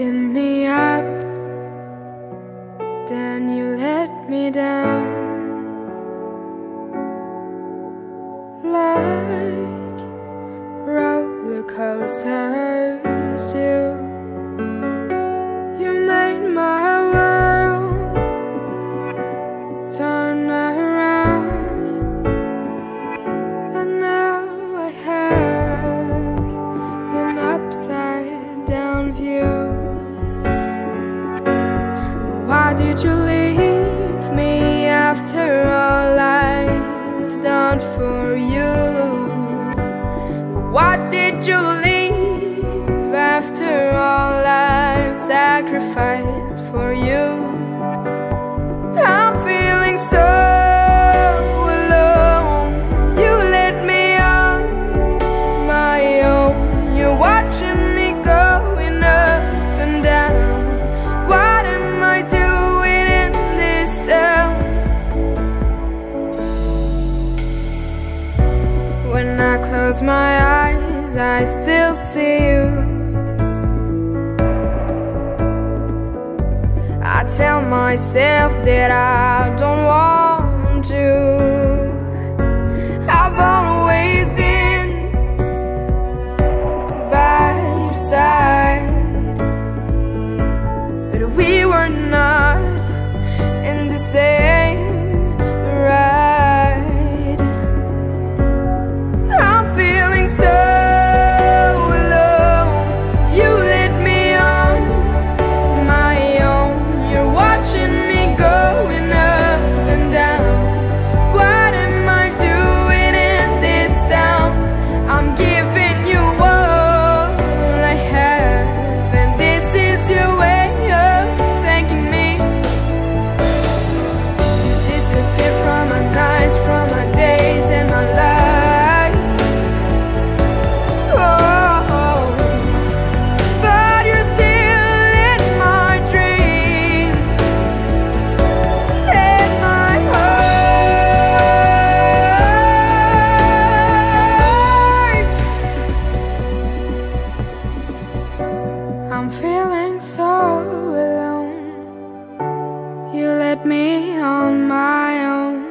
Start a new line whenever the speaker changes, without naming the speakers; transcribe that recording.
Picking me up, then you let me down. Like roller coaster. did you leave after all I've sacrificed for you? close my eyes, I still see you. I tell myself that I don't want to. I'm feeling so alone. You let me on my own.